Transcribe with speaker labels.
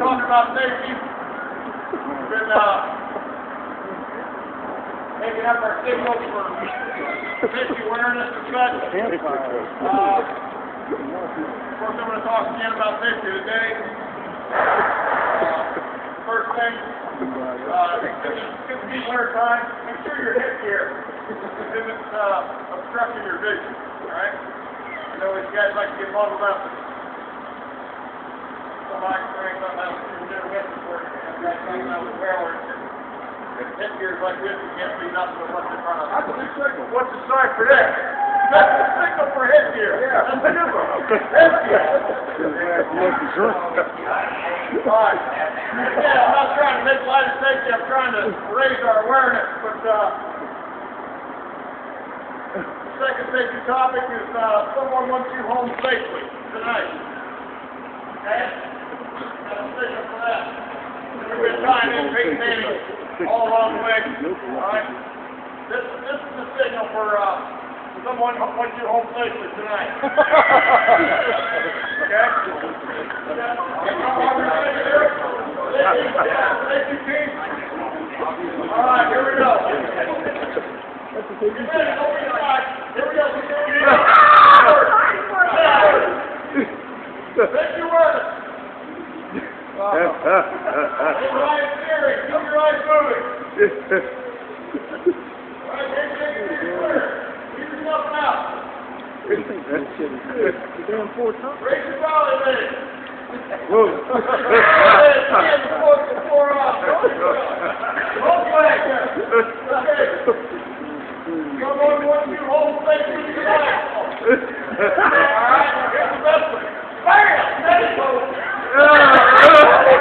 Speaker 1: talking about safety. We've been, uh, making up our signals for safety awareness and such. Uh, of course, I'm gonna talk again about safety today. Uh, First thing, uh, it's be winter time, make sure your hip isn't, uh, obstructing your vision, all right? I know these guys like to get bundled up. That's
Speaker 2: a big signal.
Speaker 1: What's the sign for that? That's the signal for headgear.
Speaker 2: Yeah.
Speaker 1: That's the number. Headgear. All right. Again, I'm not trying to make light of safety, I'm trying to raise our awareness, but, uh, the second safety topic is, uh, someone wants you home safely tonight. Okay? Signal for that. We've been trying to maintaining all along the way, uh, all right? This, uh, this is the signal for, uh, someone who wants you home safely tonight. Okay? You, All right, here we go. Get ready, open your eyes. Clear. Keep yourself out. Raise your belly, ladies. Hands before, before, uh, both legs. Okay. Someone wants you home safely tonight. All right, here's the best one. Bam! There you go.
Speaker 2: That is all.
Speaker 1: Let's go one more time. Take your word. Hey, Ryan Steering, keep your eyes moving. Stay, stay, stay clear, keep yourself out. Raise your belly, legs. Someone wants you home safely